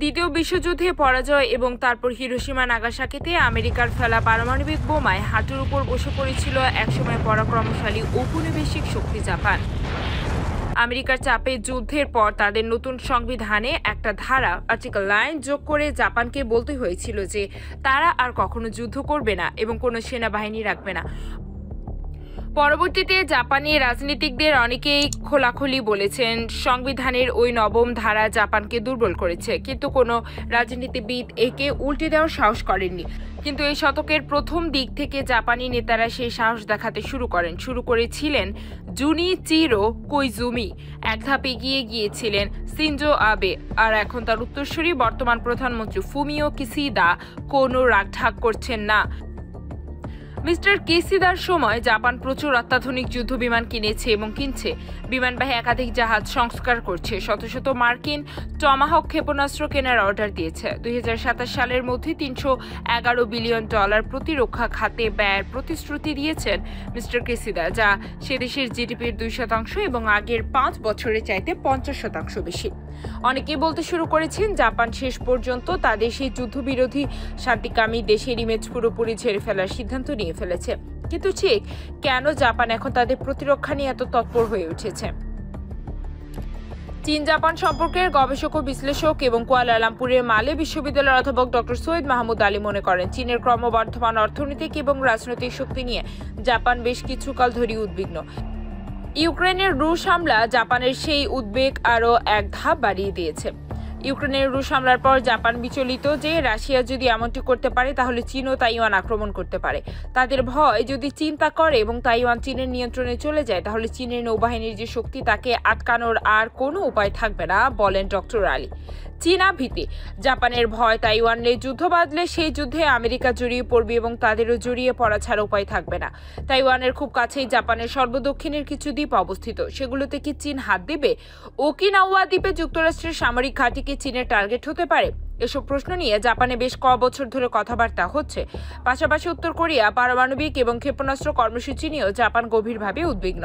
দ্বিতীয় বিশ্বযুদ্ধে পরাজয় এবং তারপর হিরোসীমা নাগাসাকিতে আমেরিকার ফেলা পারমাণবিক বোমায় হাঁটুর উপর বসে পড়েছিল একসময় পরাক্রমশালী ঔপনিবেশিক শক্তি জাপান। আমেরিকার চাপে যুদ্ধের পর তাদের নতুন সংবিধানে একটা ধারা, আর্টিকেল লাইন যোগ করে জাপানকে বলতে হয়েছিল যে তারা আর কখনো যুদ্ধ করবে না এবং কোনো সেনাবাহিনী রাখবে না। পরবর্তীতে জাপানি রাজনীতিকদের অনেকেই খোলাখুলি বলেছেন সংবিধানের ওই নবম ধারা জাপানকে দুর্বল করেছে, কিন্তু কোনো রাজনীতিবিদ একে উল্টে দেওয়ার সাহস করেননি। কিন্তু এই শতকের প্রথম দিক থেকে জাপানি নেতারা সেই সাহস দেখাতে শুরু করেন। শুরু করেছিলেন জুনি চিরো কৈজুমি এক ধাপ এগিয়ে গিয়েছিলেন সিনজো আবে, আর এখন তার উত্তরসূরি বর্তমান প্রধানমন্ত্রী ফুমিও কিসিদা কোনো রাগঢাক করছেন না। মিস্টার কেসিদার সময় জাপান প্রচুর অত্যাধুনিক যুদ্ধ বিমান কিনেছে এবং কিনছে। বিমানবাহী একাধিক জাহাজ সংস্কার করছে। শত শত মার্কিন টমাহক ক্ষেপণাস্ত্র কেনার অর্ডার দিয়েছে। দুই হাজার সাতাশ সালের মধ্যে তিনশো এগারো বিলিয়ন ডলার প্রতিরক্ষা খাতে ব্যয়ের প্রতিশ্রুতি দিয়েছেন মিস্টার কেসিদা, যা সে দেশের জিডিপির দুই শতাংশ এবং আগের পাঁচ বছরের চাইতে পঞ্চাশ শতাংশ বেশি। অনেকেই বলতে শুরু করেছেন, জাপান শেষ পর্যন্ত তাদের সেই যুদ্ধবিরোধী শান্তিকামী দেশের ইমেজ পুরোপুরি ঝেড়ে ফেলার সিদ্ধান্ত নিয়ে ফেলেছে। কিন্তু ঠিক কেন জাপান এখন তাদের প্রতিরক্ষা নিয়ে এত তৎপর হয়ে উঠেছে? চীন জাপান সম্পর্কের গবেষক ও বিশ্লেষক এবং কুয়ালালামপুরের মালে বিশ্ববিদ্যালয়ের অধ্যাপক ডক্টর সৈয়দ মাহমুদ আলী মনে করেন, চীনের ক্রমবর্ধমান অর্থনৈতিক এবং রাজনৈতিক শক্তি নিয়ে জাপান বেশ কিছুকাল ধরেই উদ্বিগ্ন। ইউক্রেনের রুশ হামলা জাপানের সেই উদ্বেগ আরও এক ধাপ বাড়িয়ে দিয়েছে। ইউক্রেনের রুশ হামলার পর জাপান বিচলিত যে রাশিয়া যদি এমনটি করতে পারে, তাহলে চীনও তাইওয়ান আক্রমণ করতে পারে। তাদের ভয় যদি চীন তা করে এবং তাইওয়ান চীনের নিয়ন্ত্রণে চলে যায়, তাহলে চীনের নৌবাহিনীর যে শক্তি, তাকে আটকানোর আর কোনো উপায় থাকবে না, বলেন ডক্টর আলী। চীনা ভীতি, জাপানের ভয় তাইওয়ানে যুদ্ধ বাঁধলে সেই যুদ্ধে আমেরিকা জড়িয়ে পড়বে এবং তাদেরও জড়িয়ে পড়া ছাড়া উপায় থাকবে না। তাইওয়ানের খুব কাছেই জাপানের সর্বদক্ষিণের কিছু দ্বীপ অবস্থিত। সেগুলোতে কি চীন হাত দিবে? ওকিনাওয়া দ্বীপে যুক্তরাষ্ট্রের সামরিক ঘাঁটি কি চীনের টার্গেট হতে পারে? এসব প্রশ্ন নিয়ে জাপানে বেশ ক বছর ধরে কথাবার্তা হচ্ছে। পাশাপাশি উত্তর কোরিয়া, পারমাণবিক এবং ক্ষেপণাস্ত্র কর্মসূচি নিয়েও জাপান গভীরভাবে উদ্বিগ্ন।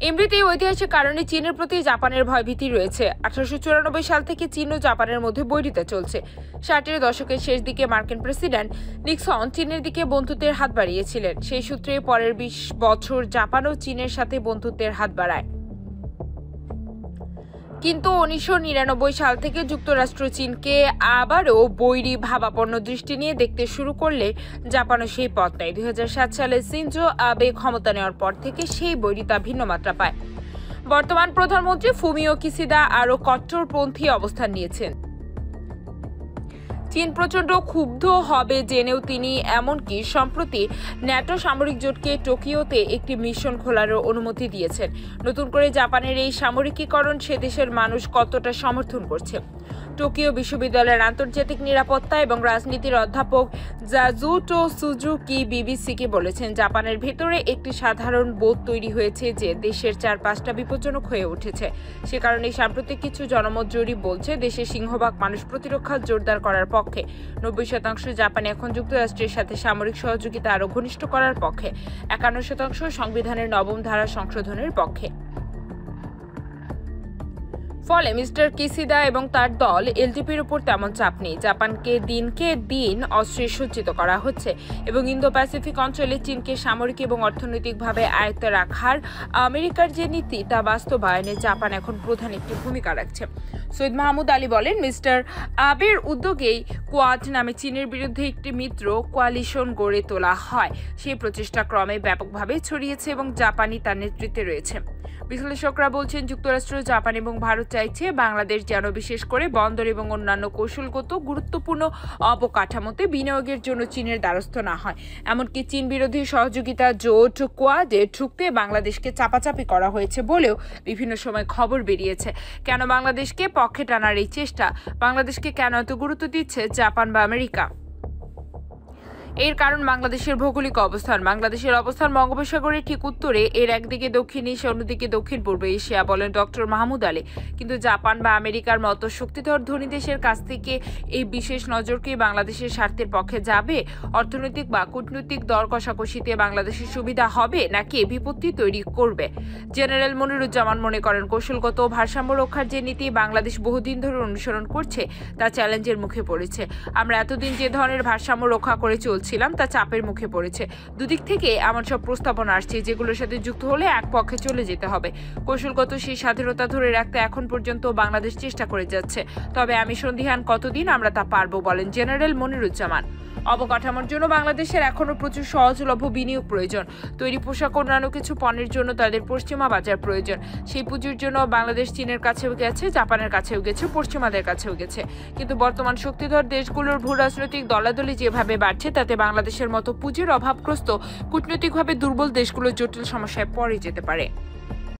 এমনিতে ঐতিহাসিক কারণে চীনের প্রতি জাপানের ভয়ভীতি রয়েছে। আঠারোশো চুরানব্বই সাল থেকে চীন ও জাপানের মধ্যে বৈরিতা চলছে। ষাটের দশকের শেষ দিকে মার্কিন প্রেসিডেন্ট নিক্সন চীনের দিকে বন্ধুত্বের হাত বাড়িয়েছিলেন। সেই সূত্রে পরের বিশ বছর জাপান ও চীনের সাথে বন্ধুত্বের হাত বাড়ায়। কিন্তু উনিশশো নিরানব্বই সাল থেকে যুক্তরাষ্ট্র চীনকে আবারও বৈরী ভাবাপন্ন দৃষ্টি নিয়ে দেখতে শুরু করলে জাপানও সেই পথ নেয়। দুই সালে সিনজো আবে ক্ষমতা নেওয়ার পর থেকে সেই বৈরিতা ভিন্ন মাত্রা পায়। বর্তমান প্রধানমন্ত্রী ফুমিও কিসিদা আরও কট্টরপন্থী অবস্থান নিয়েছেন। চীন প্রচণ্ড ক্ষুব্ধ হবে জেনেও তিনি এমনকি সম্প্রতি ন্যাটো সামরিক জোটকে টোকিওতে একটি মিশন খোলারও অনুমতি দিয়েছেন। নতুন করে জাপানের এই সামরিকীকরণ সে দেশের মানুষ কতটা সমর্থন করছে? টোকিও বিশ্ববিদ্যালয়ের আন্তর্জাতিক নিরাপত্তা এবং রাজনীতির অধ্যাপক জাজুটো সুজুকি বিবিসিকে বলেছেন, জাপানের ভেতরে একটি সাধারণ বোধ তৈরি হয়েছে যে দেশের চারপাশটা বিপজ্জনক হয়ে উঠেছে। সে কারণে সাম্প্রতিক কিছু জনমত জরিপ বলছে দেশের সিংহভাগ মানুষ প্রতিরক্ষা জোরদার করার পক্ষে। নব্বই শতাংশ জাপান এখন যুক্তরাষ্ট্রের সাথে সামরিক সহযোগিতা আরও ঘনিষ্ঠ করার পক্ষে। একান্ন শতাংশ সংবিধানের নবম ধারা সংশোধনের পক্ষে। ফলে মিস্টার কিসিদা এবং তার দল এলটিপির উপর তেমন চাপ নেই। জাপানকে দিনকে দিন অস্ত্রে সজ্জিত করা হচ্ছে এবং ইন্দো প্যাসিফিক অঞ্চলে চীনকে সামরিক এবং অর্থনৈতিকভাবে আয়ত্তে রাখার আমেরিকার যে নীতি তা বাস্তবায়নে জাপান এখন প্রধান একটি ভূমিকা রাখছে। সৈয়দ মাহমুদ আলী বলেন, মিস্টার আবের উদ্যোগেই কোয়াড নামে চীনের বিরুদ্ধে একটি মিত্র কোয়ালিশন গড়ে তোলা হয়। সেই প্রচেষ্টা ক্রমে ব্যাপকভাবে ছড়িয়েছে এবং জাপানি তার নেতৃত্বে রয়েছে। বিশ্লেষকরা বলছেন, যুক্তরাষ্ট্র, জাপান এবং ভারত চাইছে বাংলাদেশ যেন বিশেষ করে বন্দর এবং অন্যান্য কৌশলগত গুরুত্বপূর্ণ অবকাঠামোতে বিনিয়োগের জন্য চীনের দ্বারস্থ না হয়। এমনকি চীন বিরোধী সহযোগিতা জোট কোয়াডে ঢুকতে বাংলাদেশকে চাপাচাপি করা হয়েছে বলেও বিভিন্ন সময় খবর বেরিয়েছে। কেন বাংলাদেশকে পক্ষে টানার এই চেষ্টা? বাংলাদেশকে কেন এত গুরুত্ব দিচ্ছে জাপান বা আমেরিকা? এর কারণ বাংলাদেশের ভৌগোলিক অবস্থান। বাংলাদেশের অবস্থান বঙ্গোপসাগরের ঠিক উত্তরে। এর একদিকে দক্ষিণ এশিয়া, অন্যদিকে দক্ষিণ পূর্ব এশিয়া বলেন ডক্টর মাহমুদ আলী। কিন্তু জাপান বা আমেরিকার মতো শক্তিধর ধনী দেশের কাছ থেকে এই বিশেষ নজরকে বাংলাদেশের স্বার্থের পক্ষে যাবে? অর্থনৈতিক বা কূটনৈতিক দর কষাকষিতে বাংলাদেশের সুবিধা হবে, নাকি বিপত্তি তৈরি করবে? জেনারেল মনিরুজ্জামান মনে করেন, কৌশলগত ভারসাম্য রক্ষার যে নীতি বাংলাদেশ বহুদিন ধরে অনুসরণ করছে, তা চ্যালেঞ্জের মুখে পড়েছে। আমরা এতদিন যে ধরনের ভারসাম্য রক্ষা করে চলছিলাম তা চাপের মুখে পড়েছে। দুদিক থেকে এমন সব প্রস্তাবনা আসছে, যেগুলোর সাথে যুক্ত হলে এক পক্ষে চলে যেতে হবে। কৌশলগত সেই স্বাধীনতা ধরে রাখতে এখন পর্যন্ত বাংলাদেশ চেষ্টা করে যাচ্ছে। তবে আমি সন্দিহান কতদিন আমরা তা পারব বলেন জেনারেল মনিরুজ্জামান। অবকাঠামোর জন্য বাংলাদেশের এখনও প্রচুর সহজলভ্য বিনিয়োগ প্রয়োজন। তৈরি পোশাক, অন্যান্য কিছু পণ্যের জন্য তাদের পশ্চিমা বাজার প্রয়োজন। সেই পুঁজির জন্য বাংলাদেশ চীনের কাছেও গেছে, জাপানের কাছেও গেছে, পশ্চিমাদের কাছেও গেছে। কিন্তু বর্তমান শক্তিধর দেশগুলোর ভূ রাজনৈতিক দলাদলি যেভাবে বাড়ছে, তাতে বাংলাদেশের মতো পুঁজির অভাবগ্রস্ত কূটনৈতিকভাবে দুর্বল দেশগুলো জটিল সমস্যায় পড়ে যেতে পারে।